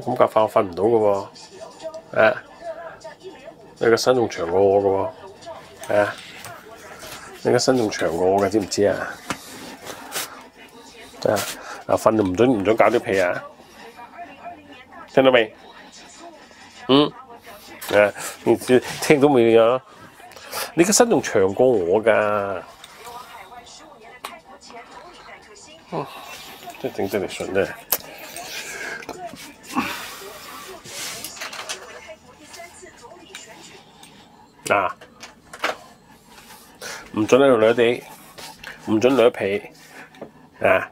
咁夾法我瞓唔到嘅喎，啊！你個身仲長過我嘅喎，啊！你個身仲長過我嘅，知唔知啊？啊！啊瞓就唔准唔准搞啲屁啊！聽到未？嗯？誒，你聽到未啊？你個身仲長過我㗎。嗯，真整真嚟順咧。嗱，唔准喺度掠地，唔准掠皮，啊，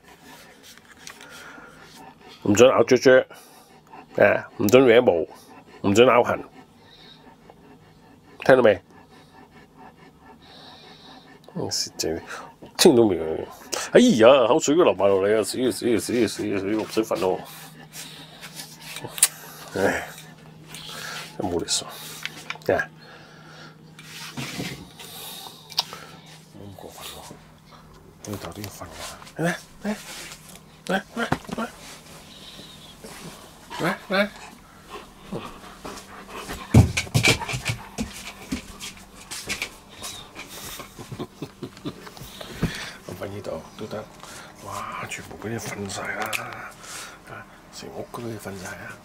唔准咬雀雀，啊，唔准搲毛，唔准咬痕，聽到未？是正，聽到未？哎呀，口水都流埋落嚟啊！死啊死啊死啊死啊死！唔使瞓咯，唉，冇力數，啊！冇咁過分喎，你到底要瞓㗎？嚟嚟嚟嚟嚟嚟嚟！我瞓呢度都得，哇！全部俾你瞓晒啦，啊！成屋都俾你瞓晒啊！